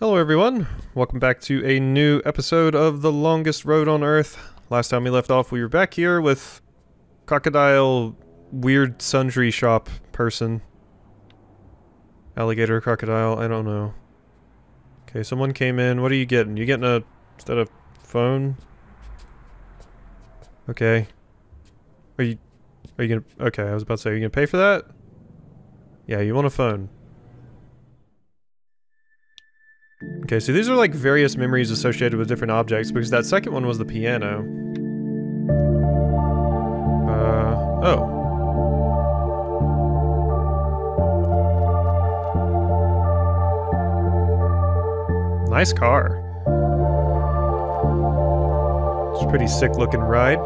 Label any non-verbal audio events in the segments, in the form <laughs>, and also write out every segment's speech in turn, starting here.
Hello, everyone. Welcome back to a new episode of The Longest Road on Earth. Last time we left off, we were back here with Crocodile Weird Sundry Shop person. Alligator, crocodile, I don't know. Okay, someone came in. What are you getting? You getting a... Is that a phone? Okay. Are you... Are you gonna... Okay, I was about to say, are you gonna pay for that? Yeah, you want a phone. Okay, so these are like various memories associated with different objects because that second one was the piano. Uh, oh. Nice car. It's a pretty sick looking ride.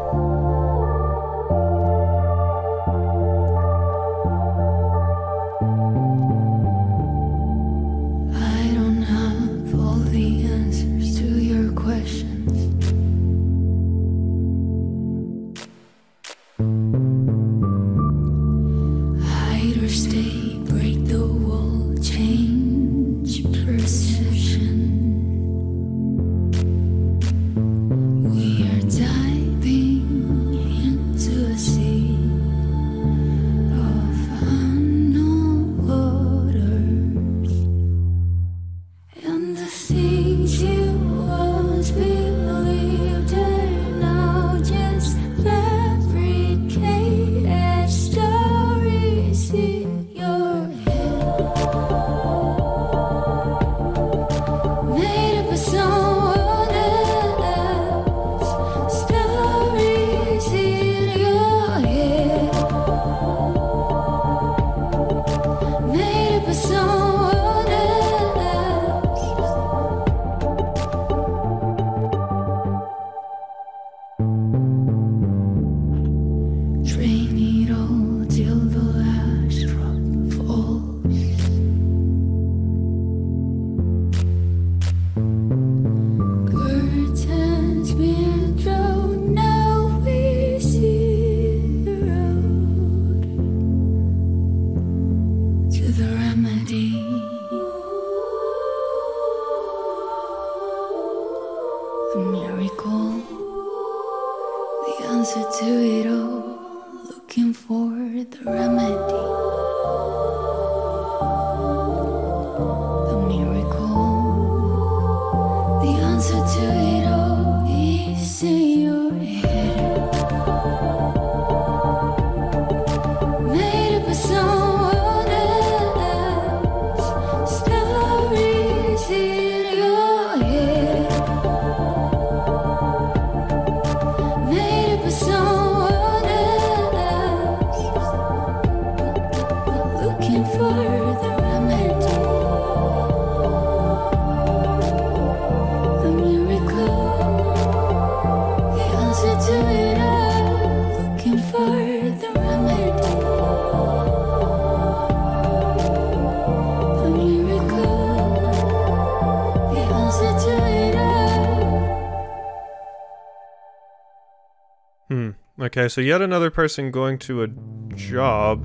Okay, so yet another person going to a job.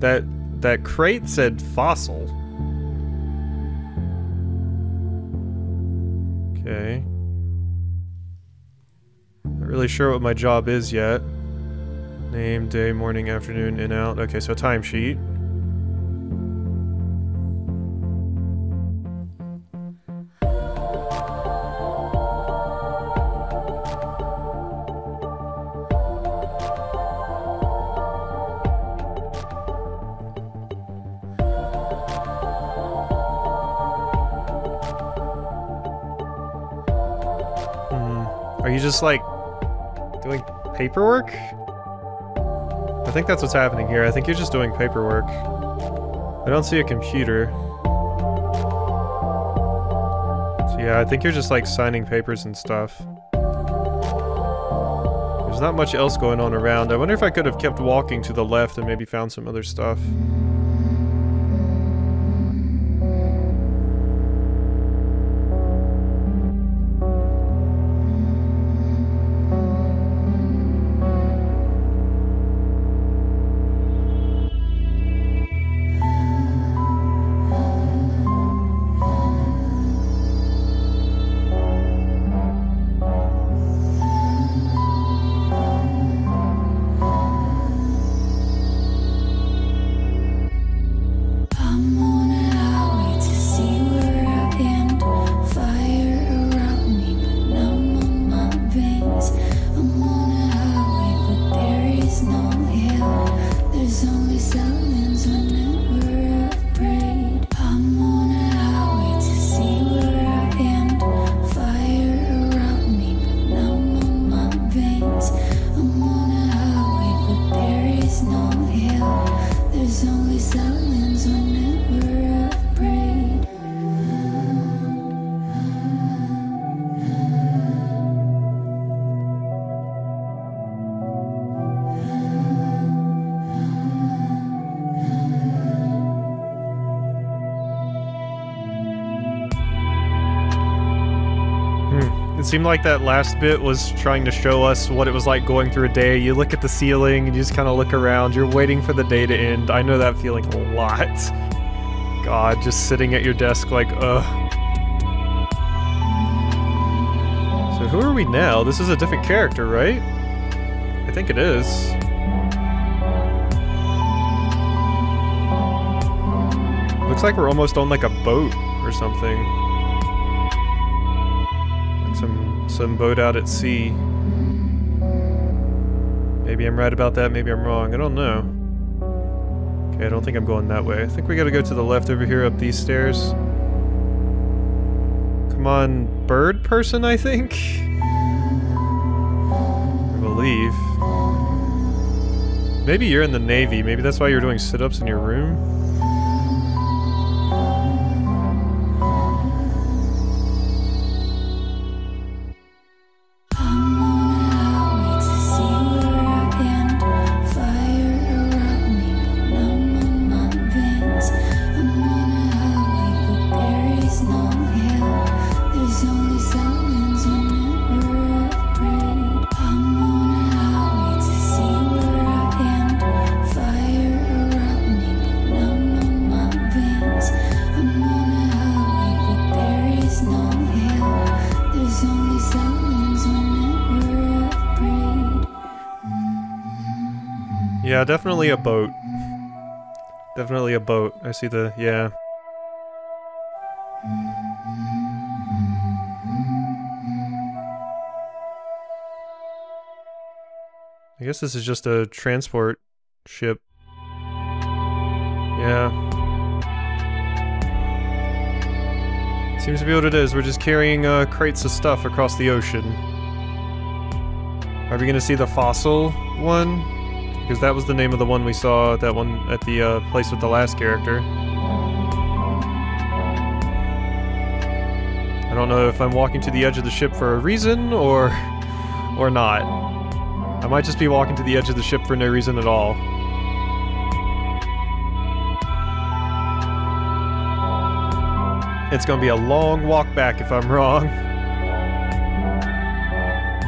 That that crate said fossil. Okay. Not really sure what my job is yet. Name, day, morning, afternoon, in, out. Okay, so timesheet. Just like doing paperwork? I think that's what's happening here. I think you're just doing paperwork. I don't see a computer. So yeah, I think you're just like signing papers and stuff. There's not much else going on around. I wonder if I could have kept walking to the left and maybe found some other stuff. Seemed like that last bit was trying to show us what it was like going through a day. You look at the ceiling and you just kind of look around. You're waiting for the day to end. I know that feeling a lot. God, just sitting at your desk like, ugh. So who are we now? This is a different character, right? I think it is. Looks like we're almost on like a boat or something. Some boat out at sea. Maybe I'm right about that, maybe I'm wrong. I don't know. Okay, I don't think I'm going that way. I think we gotta go to the left over here up these stairs. Come on, bird person, I think? I believe. Maybe you're in the Navy. Maybe that's why you're doing sit-ups in your room? Yeah, definitely a boat. Definitely a boat. I see the, yeah. I guess this is just a transport ship. Yeah. Seems to be what it is. We're just carrying uh, crates of stuff across the ocean. Are we gonna see the fossil one? Because that was the name of the one we saw, that one at the uh, place with the last character. I don't know if I'm walking to the edge of the ship for a reason, or... or not. I might just be walking to the edge of the ship for no reason at all. It's gonna be a long walk back if I'm <laughs> wrong.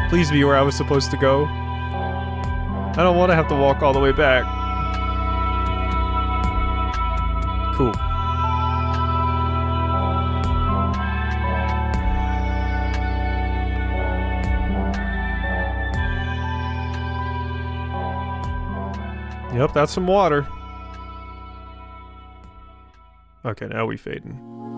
Please be where I was supposed to go. I don't want to have to walk all the way back. Cool. Yep, that's some water. Okay, now we fading.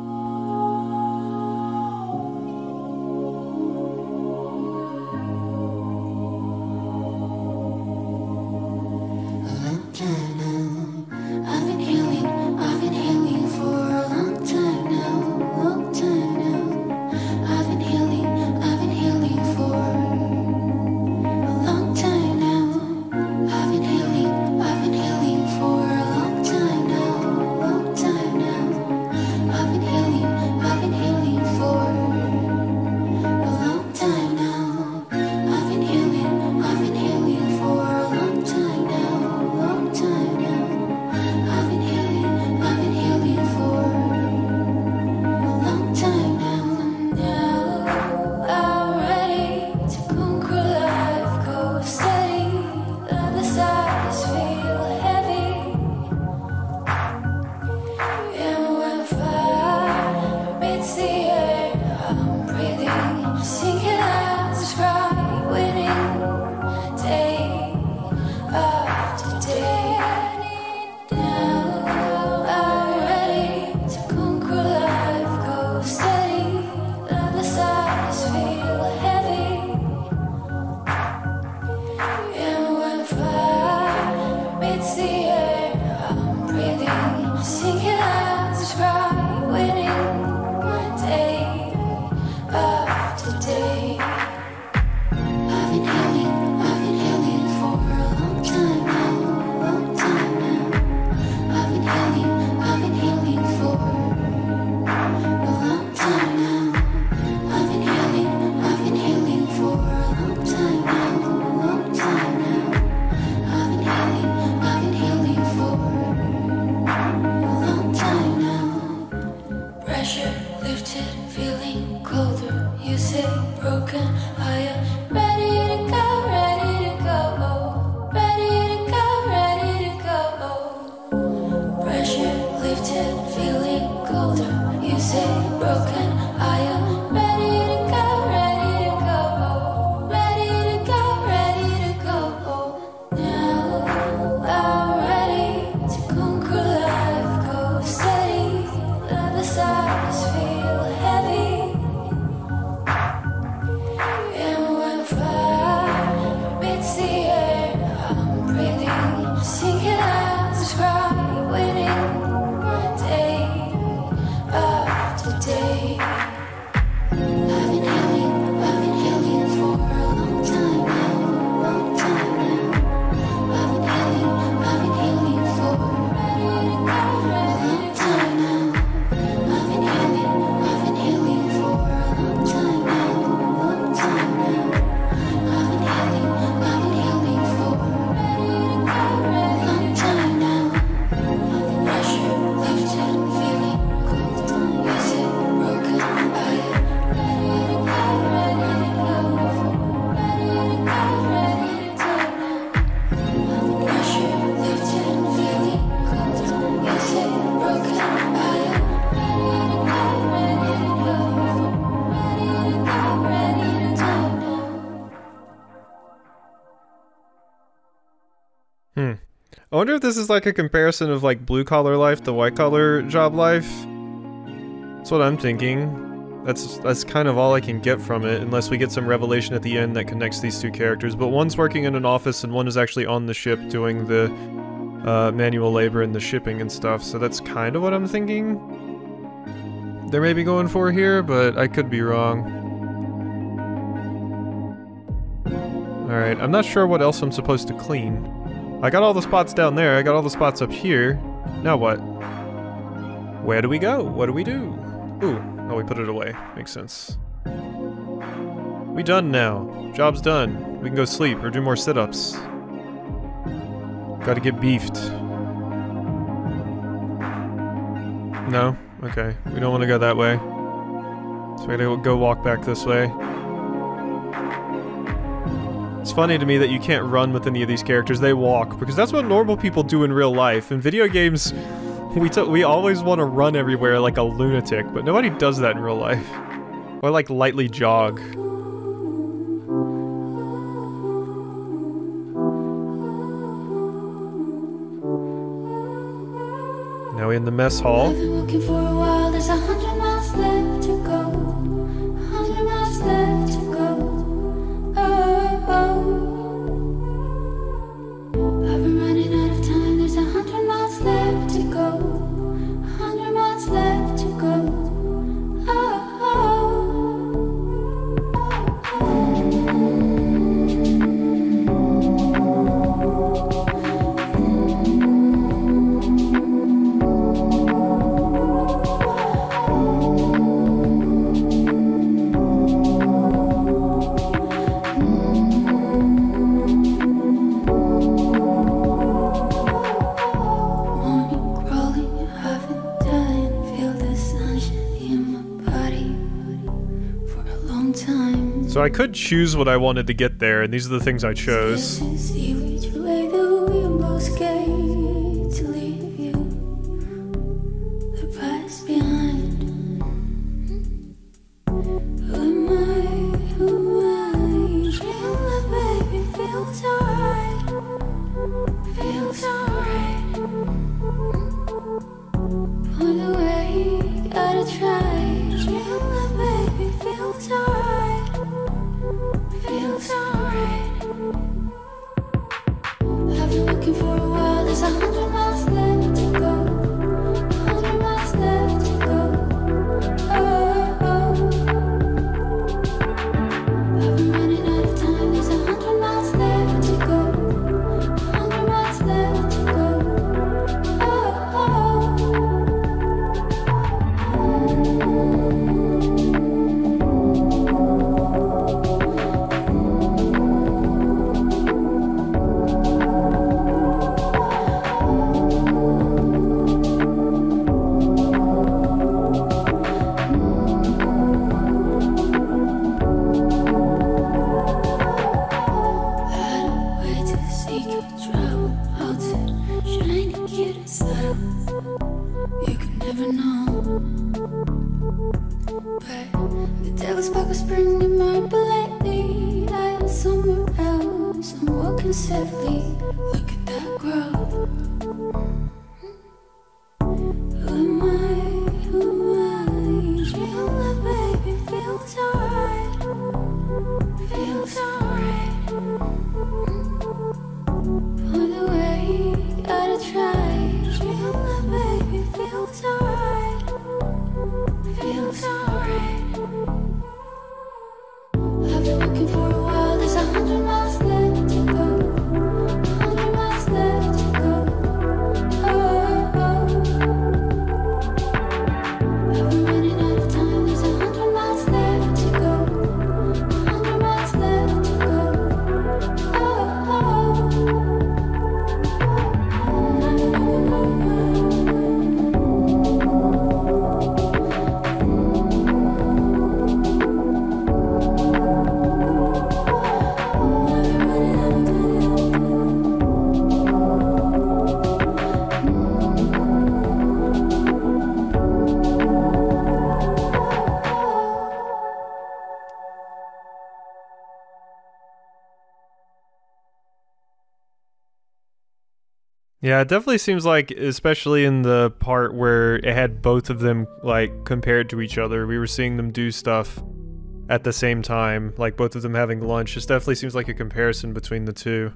see lifted, feeling colder. You say broken. I am wonder if this is like a comparison of like blue collar life to white collar job life. That's what I'm thinking. That's that's kind of all I can get from it, unless we get some revelation at the end that connects these two characters. But one's working in an office and one is actually on the ship doing the uh, manual labor and the shipping and stuff. So that's kind of what I'm thinking. They may be going for here, but I could be wrong. Alright, I'm not sure what else I'm supposed to clean. I got all the spots down there, I got all the spots up here. Now what? Where do we go? What do we do? Ooh, oh, we put it away. Makes sense. We done now. Job's done. We can go sleep or do more sit-ups. Gotta get beefed. No? Okay. We don't want to go that way. So we gotta go walk back this way. It's funny to me that you can't run with any of these characters. They walk because that's what normal people do in real life. In video games, we we always want to run everywhere like a lunatic, but nobody does that in real life. Or like lightly jog. Now in the mess hall. So I could choose what I wanted to get there, and these are the things I chose. Yeah, it definitely seems like, especially in the part where it had both of them like compared to each other, we were seeing them do stuff at the same time, like both of them having lunch. This definitely seems like a comparison between the two.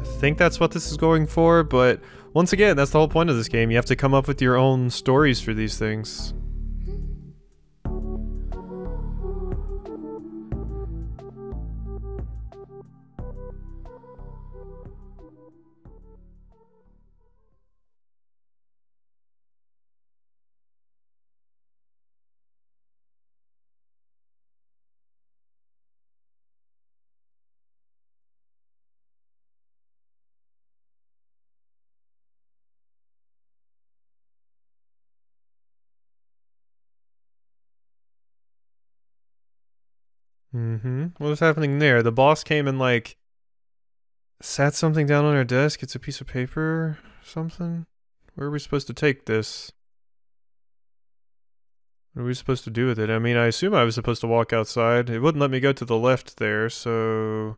I think that's what this is going for, but once again, that's the whole point of this game. You have to come up with your own stories for these things. Mm-hmm. What was happening there? The boss came and like sat something down on her desk. It's a piece of paper, something. Where are we supposed to take this? What are we supposed to do with it? I mean, I assume I was supposed to walk outside. It wouldn't let me go to the left there, so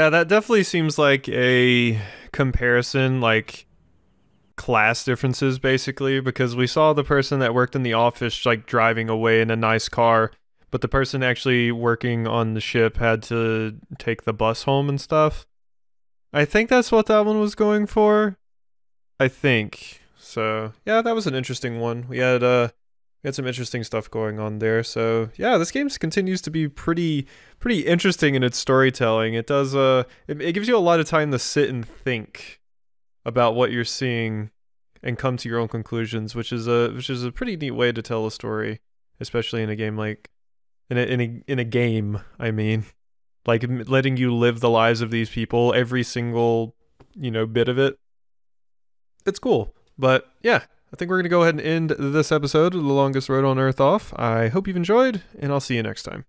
Yeah, that definitely seems like a comparison, like class differences, basically, because we saw the person that worked in the office like driving away in a nice car, but the person actually working on the ship had to take the bus home and stuff. I think that's what that one was going for. I think. So, yeah, that was an interesting one. We had uh we had some interesting stuff going on there. So, yeah, this game continues to be pretty pretty interesting in its storytelling. It does uh it, it gives you a lot of time to sit and think about what you're seeing and come to your own conclusions, which is a which is a pretty neat way to tell a story, especially in a game like in a in a in a game, I mean like letting you live the lives of these people every single you know bit of it it's cool but yeah i think we're going to go ahead and end this episode of the longest road on earth off. I hope you've enjoyed and i'll see you next time